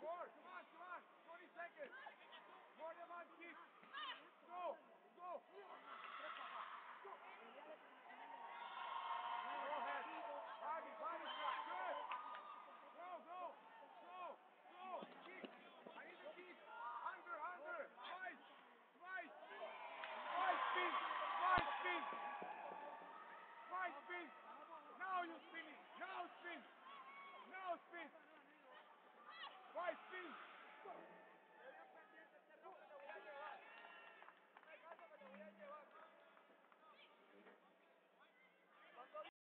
More, come on, come on. 20 seconds. More than one kick. Go, go. Go. Go ahead. Bobby, body shot. Good. Go, go. Go, go. Kick. I need the kick. Under, under. Twice. Twice. Twice, spin. Twice, spin. Twice, spin. Now you spin it. Now spin. Now spin my feet.